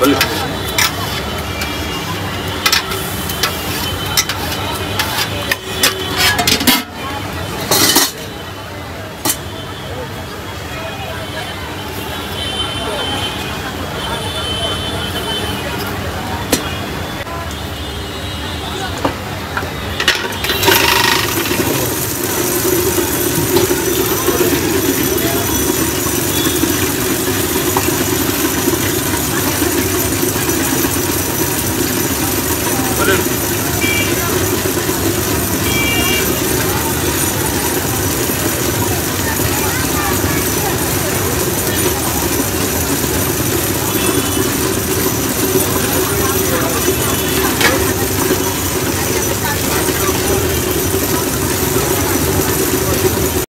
قول لي